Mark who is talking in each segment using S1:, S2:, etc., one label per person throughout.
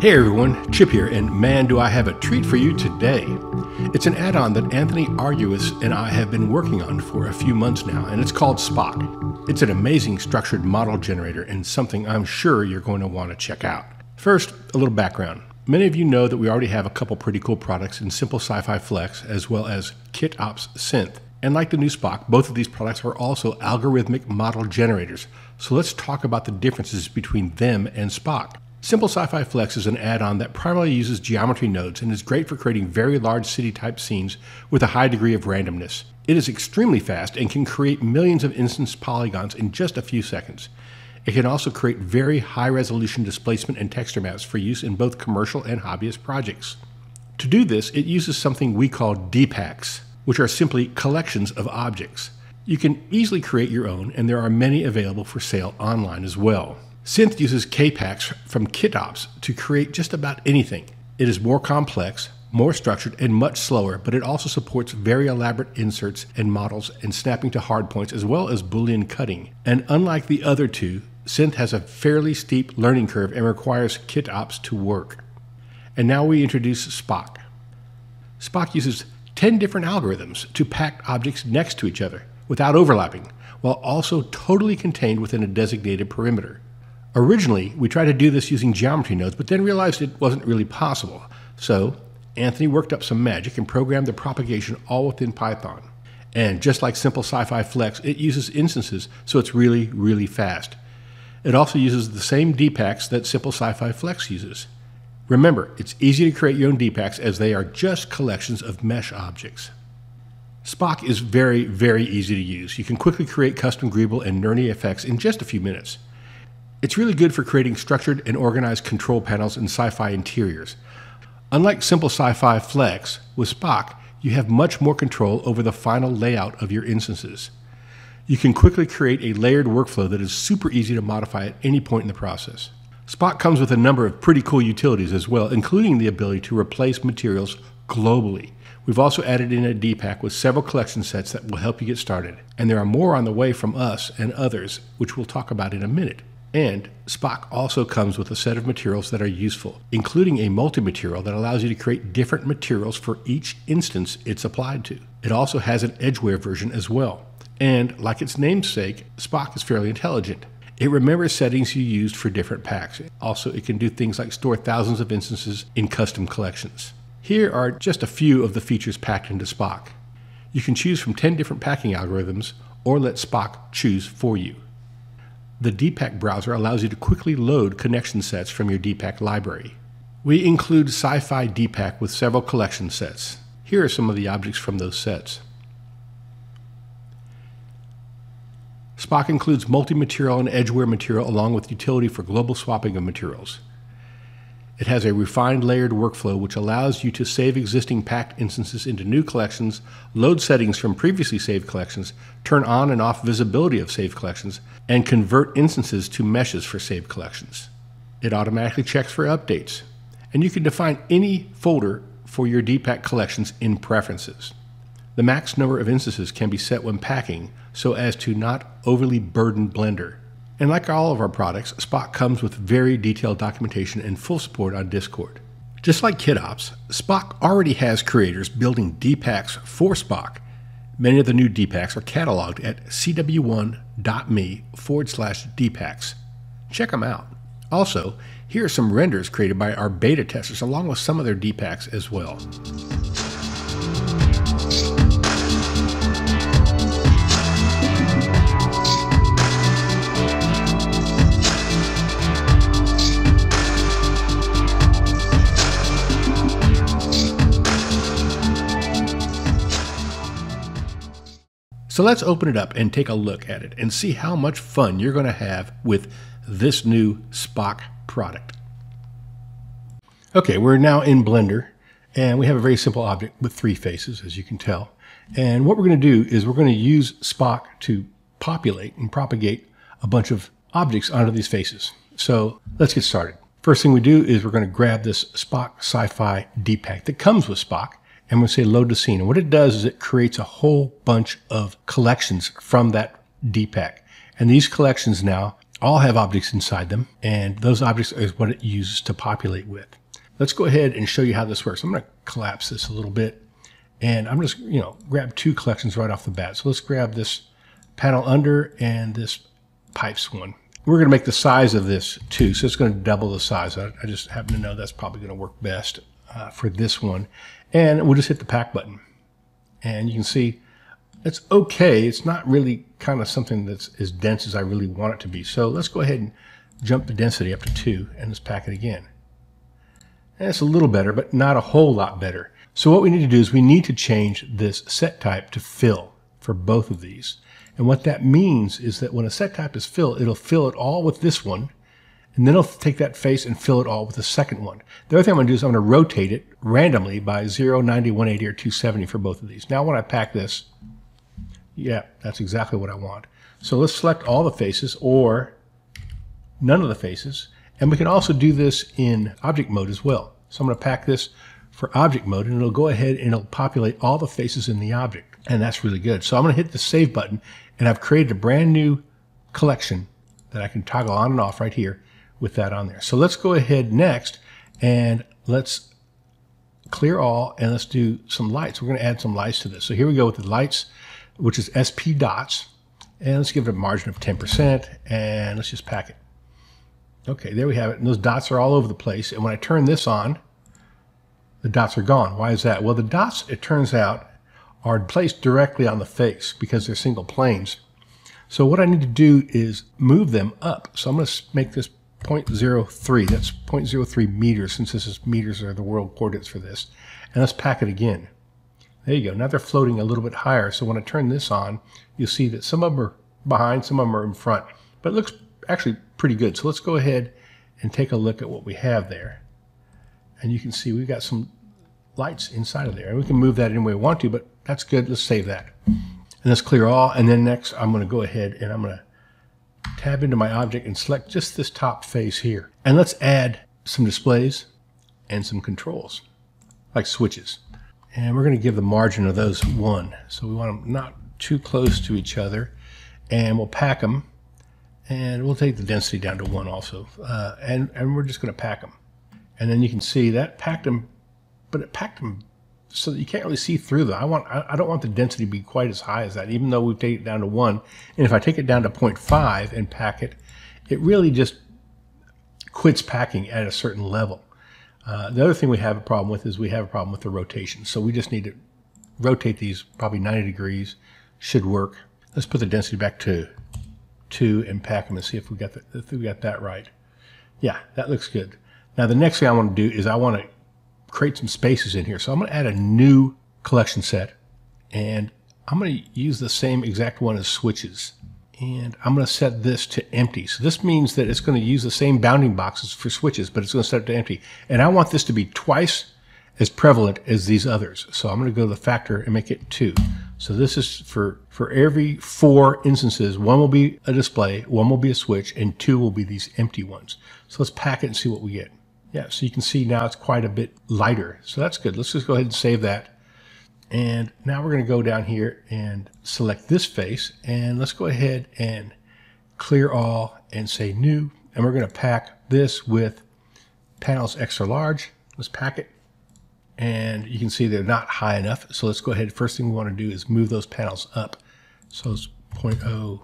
S1: Hey everyone, Chipp here, and man, do I have a treat for you today. It's an add on that Anthony Aragues and I have been working on for a few months now, and it's called Spock. It's an amazing structured model generator and something I'm sure you're going to want to check out. First, a little background. Many of you know that we already have a couple pretty cool products in Simple Sci-Fi Flex as well as KitOps Synth. And like the new Spock, both of these products are also algorithmic model generators. So let's talk about the differences between them and Spock. Simple Sci-Fi Flex is an add-on that primarily uses geometry nodes and is great for creating very large city-type scenes with a high degree of randomness. It is extremely fast and can create millions of instance polygons in just a few seconds. It can also create very high-resolution displacement and texture maps for use in both commercial and hobbyist projects. To do this, it uses something we call DPACKs, which are simply collections of objects. You can easily create your own, and there are many available for sale online as well. Synth uses KPACKs from KitOps to create just about anything. It is more complex, more structured, and much slower, but it also supports very elaborate inserts and models and snapping to hardpoints as well as Boolean cutting. And unlike the other two, Synth has a fairly steep learning curve and requires KitOps to work. And now we introduce Spock. Spock uses 10 different algorithms to pack objects next to each other without overlapping, while also totally contained within a designated perimeter. Originally, we tried to do this using geometry nodes, but then realized it wasn't really possible. So, Anthony worked up some magic and programmed the propagation all within Python. And just like Simple Sci-Fi Flex, it uses instances, so it's really, really fast. It also uses the same DPACKs that Simple Sci-Fi Flex uses. Remember, it's easy to create your own DPACKs as they are just collections of mesh objects. Spock is very, very easy to use. You can quickly create custom Greeble and Nurnie effects in just a few minutes. It's really good for creating structured and organized control panels in sci-fi interiors. Unlike simple sci-fi Flex, with Spock, you have much more control over the final layout of your instances. You can quickly create a layered workflow that is super easy to modify at any point in the process. Spock comes with a number of pretty cool utilities as well, including the ability to replace materials globally. We've also added in a DPACK with several collection sets that will help you get started, and there are more on the way from us and others, which we'll talk about in a minute. And Spock also comes with a set of materials that are useful, including a multi-material that allows you to create different materials for each instance it's applied to. It also has an Edgeware version as well. And like its namesake, Spock is fairly intelligent. It remembers settings you used for different packs. Also, it can do things like store thousands of instances in custom collections. Here are just a few of the features packed into Spock. You can choose from 10 different packing algorithms or let Spock choose for you. The DPACK browser allows you to quickly load connection sets from your DPACK library. We include Sci-Fi DPACK with several collection sets. Here are some of the objects from those sets. Spock includes multi-material and edgeware material along with utility for global swapping of materials. It has a refined layered workflow which allows you to save existing packed instances into new collections, load settings from previously saved collections, turn on and off visibility of saved collections, and convert instances to meshes for saved collections. It automatically checks for updates, and you can define any folder for your DPACK collections in Preferences. The max number of instances can be set when packing so as to not overly burden Blender. And like all of our products, Spock comes with very detailed documentation and full support on Discord. Just like KitOps, Spock already has creators building DPACKs for Spock. Many of the new DPACKs are cataloged at cw1.me forward slash DPACKs. Check them out. Also, here are some renders created by our beta testers along with some of their DPACKs as well. So let's open it up and take a look at it and see how much fun you're going to have with this new Spock product. Okay, we're now in Blender and we have a very simple object with three faces as you can tell. And what we're going to do is we're going to use Spock to populate and propagate a bunch of objects onto these faces. So let's get started. First thing we do is we're going to grab this Spock Sci-Fi DPACK that comes with Spock and we'll say load to scene. And what it does is it creates a whole bunch of collections from that DPACK. And these collections now all have objects inside them, and those objects is what it uses to populate with. Let's go ahead and show you how this works. I'm going to collapse this a little bit, and I'm just, you know, grab two collections right off the bat. So let's grab this panel under and this pipes one. We're going to make the size of this too, so it's going to double the size. I, I just happen to know that's probably going to work best uh, for this one. And we'll just hit the pack button. And you can see it's okay. It's not really kind of something that's as dense as I really want it to be. So let's go ahead and jump the density up to 2 and let's pack it again. It's a little better, but not a whole lot better. So what we need to do is we need to change this set type to fill for both of these. And what that means is that when a set type is fill, it'll fill it all with this one, and then it'll take that face and fill it all with the second one. The other thing I'm going to do is I'm going to rotate it randomly by 0, 90, 180, or 270 for both of these. Now when I pack this, yeah, that's exactly what I want. So let's select all the faces or none of the faces. And we can also do this in object mode as well. So I'm going to pack this for object mode and it'll go ahead and it'll populate all the faces in the object. And that's really good. So I'm going to hit the save button and I've created a brand new collection that I can toggle on and off right here with that on there. So let's go ahead next and let's clear all and let's do some lights. We're going to add some lights to this. So here we go with the lights, which is SP dots. And let's give it a margin of 10% and let's just pack it. Okay, there we have it. And those dots are all over the place. And when I turn this on, the dots are gone. Why is that? Well, the dots, it turns out, are placed directly on the face because they're single planes. So what I need to do is move them up. So I'm going to make this 0.03. That's 0.03 meters since this is meters are the world coordinates for this. And let's pack it again. There you go. Now they're floating a little bit higher. So when I turn this on, you'll see that some of them are behind, some of them are in front. But it looks actually pretty good. So let's go ahead and take a look at what we have there. And you can see we've got some lights inside of there. And we can move that any way we want to, but that's good. Let's save that. And let's clear all. And then next, I'm going to go ahead and I'm going to tab into my object and select just this top face here. And let's add some displays and some controls, like switches. And we're going to give the margin of those one. So we want them not too close to each other. And we'll pack them. And we'll take the density down to one also. Uh, and, and we're just going to pack them. And then you can see that packed them, but it packed them so you can't really see through them. I want I don't want the density to be quite as high as that, even though we take it down to one. And if I take it down to 0.5 and pack it, it really just quits packing at a certain level. Uh, the other thing we have a problem with is we have a problem with the rotation. So we just need to rotate these probably 90 degrees. Should work. Let's put the density back to two and pack them and see if we got the, if we got that right. Yeah, that looks good. Now the next thing I want to do is I want to create some spaces in here. So I'm going to add a new collection set and I'm going to use the same exact one as switches. And I'm going to set this to empty. So this means that it's going to use the same bounding boxes for switches, but it's going to set it to empty. And I want this to be twice as prevalent as these others. So I'm going to go to the factor and make it two. So this is for, for every four instances, one will be a display, one will be a switch, and two will be these empty ones. So let's pack it and see what we get. Yeah, so you can see now it's quite a bit lighter. So that's good. Let's just go ahead and save that. And now we're going to go down here and select this face. And let's go ahead and clear all and say new. And we're going to pack this with panels extra large. Let's pack it. And you can see they're not high enough. So let's go ahead. First thing we want to do is move those panels up. So it's 0.05.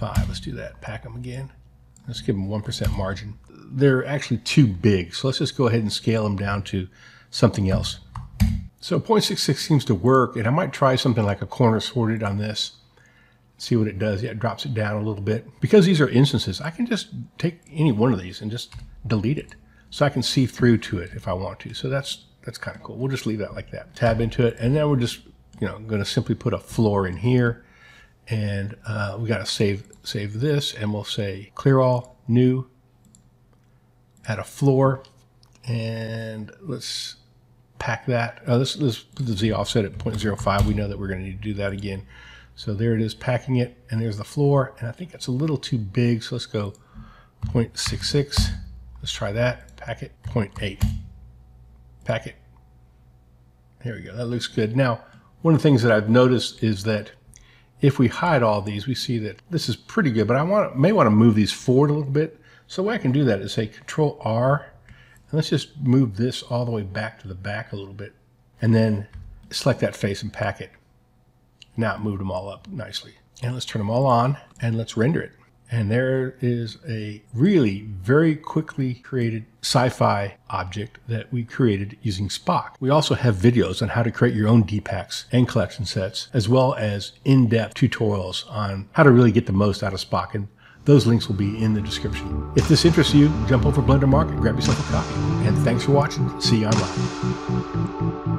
S1: Let's do that. Pack them again. Let's give them 1% margin they're actually too big. So let's just go ahead and scale them down to something else. So 0.66 seems to work, and I might try something like a corner sorted on this. See what it does. Yeah, it drops it down a little bit. Because these are instances, I can just take any one of these and just delete it. So I can see through to it if I want to. So that's that's kind of cool. We'll just leave that like that. Tab into it, and then we're just you know going to simply put a floor in here, and uh, we got to save save this, and we'll say clear all, new, add a floor, and let's pack that. Uh, let's, put the Z offset at 0.05. We know that we're going to need to do that again. So there it is, packing it, and there's the floor. And I think it's a little too big, so let's go 0.66. Let's try that. Pack it, 0.8. Pack it. There we go. That looks good. Now, one of the things that I've noticed is that If we hide all these, we see that this is pretty good, but I want may want to move these forward a little bit. So the way I can do that is say Control R, and let's just move this all the way back to the back a little bit, and then select that face and pack it. Now it moved them all up nicely. And let's turn them all on and let's render it. And there is a really very quickly created sci-fi object that we created using Spock. We also have videos on how to create your own D-packs and collection sets, as well as in-depth tutorials on how to really get the most out of Spock. And those links will be in the description. If this interests you, jump over Blender Market, grab yourself a copy. And thanks for watching. See you online.